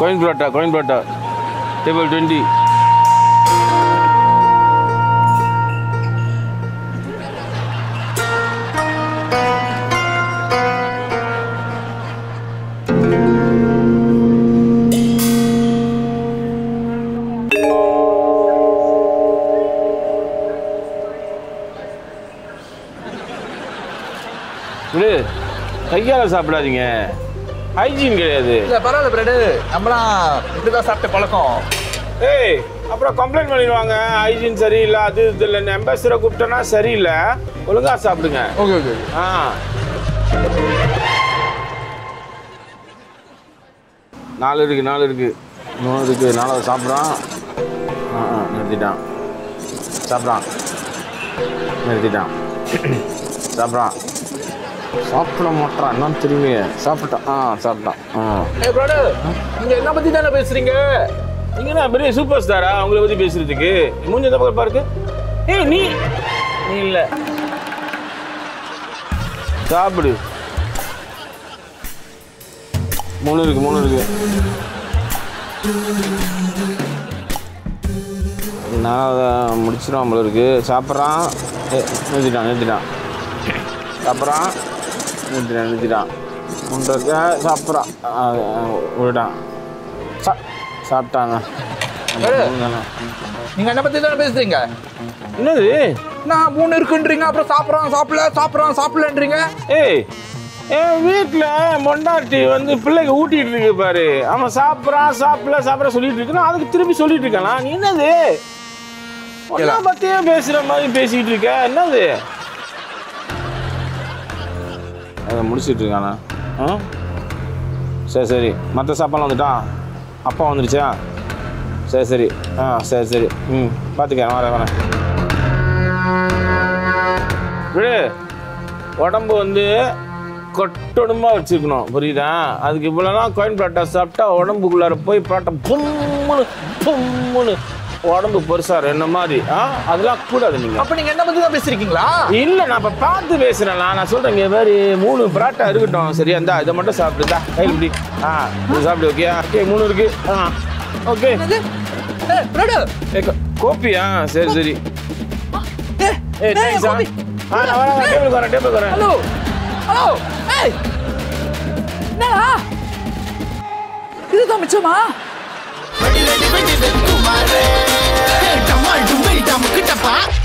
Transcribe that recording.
Coin parotta coin parotta table twenty விடு கையால் சாப்பிடாதீங்க ஹைஜீன் கிடையாது. இல்ல பரவாயில்ல பிரெட். நம்மளாம் இப்படிதான் சாப்பிட்ட பழக்கம். ஏய் அப்புறம் கம்ப்ளைண்ட் பண்ணிடுவாங்க. ஹைஜீன் சரியில்லை அது இது இல்லை. எம்பேசரை கூப்பிட்டோன்னா சரியில்லை. ஒழுங்கா சாப்பிடுங்க. ஓகே ஓகே ஆ. நாலு இருக்கு நாலு இருக்கு. மூணு இருக்கு நாலாவது சாப்பிட்றான். ஆ நிறுத்திட்டான். சாப்பிட்றான். நிறுத்திட்டான். சாப்பிட்றான். சாப்பிட மாட்டான் என்னன்னு தெரியுமே. சாப்பிட்டான் ஆ சாப்பிட்டான் ஆ. ஏ பிரதர் நீங்க என்ன பத்தி தானே பேசுறீங்க? நீங்க என்ன பெரிய சூப்பர் ஸ்டாரா அவங்கள பத்தி பேசுறதுக்கு? மூஞ்சி எந்த பக்கம் பாருக்கு ஏய் நீ நீ இல்ல. சாப்பிடு. மூணு இருக்கு மூணு இருக்கு. நான் முடிச்சிடும் போல இருக்கு. சாப்பிட்றான். நிறுத்திட்டான் நிறுத்திட்டான். சாப்பிட்றான். நிறுத்திட்டான் மூன்று இருக்க சாப்பிட்றான். விட்டான். சா சாப்பிட்டாங்க. நீங்க என்ன பத்தி தானே பேசுறீங்க? என்னது? நான் மூணு இருக்குன்றீங்க அப்புறம் சாப்பிட்றோம் சாப்பிடல சாப்பிட்றோம் சாப்பிடலன்றீங்க. ஏய் என் வீட்டில் மொண்டாட்டி வந்து பிள்ளைக்கு ஊட்டிட்டு இருக்கு பாரு. அவன் சாப்பிட்றான் சாப்பிடல சாப்பிட சொல்லிட்டு இருக்கான் அதுக்கு திருப்பி சொல்லிட்டு இருக்கானா? நீ என்னது? பத்தியே பேசுற மாதிரி பேசிக்கிட்டு இருக்க. என்னது? அதை முடிச்சிட்டு இருக்காண்ணா ஆ? சரி சரி. மற்ற சாப்பாடுலாம் வந்துட்டா? அப்பா வந்துடுச்சா சரி சரி. ஆ சரி சரி. ம் பார்த்துக்கிறேன் வரேன் வரேன். விடு. உடம்பு வந்து கொட்டணுமா வச்சுக்கணும். புரியுதா? அதுக்கு இவ்வளோலாம் கோயின் பரோட்டா சாப்பிட்டா உடம்புக்குள்ளார போய் பரோட்டா பொம்முன்னு பொம்முன்னு உடம்பு பெருசாக என்ன மாதிரி ஆ அதெல்லாம் கூடாது நீங்கள் அப்ப நீங்க என்ன பத்தி தான் பேசிருக்கீங்களா இல்லை நான் இப்போ பார்த்து பேசுகிறேன் நான் சொல்கிறேன் இங்கே மாதிரி மூணு பரோட்டா இருக்கட்டும் சரியா இந்தா இதை மட்டும் சாப்பிட்டுதா கையில் இப்படி ஆ இது சாப்பிடு ஓகே ஓகே மூணு இருக்கு ஆ ஓகே கோப்பியா சரி சரி ஏ ஏ தேங்க்ஸ் ஆ நான் வரேன் டேபிளுக்கு வரேன் டேபிளுக்கு வரேன் ஹலோ ஹலோ ஏய் என்னடா இதுதான் மிச்சமா Ready, ready, ready, ready, kumare. clap.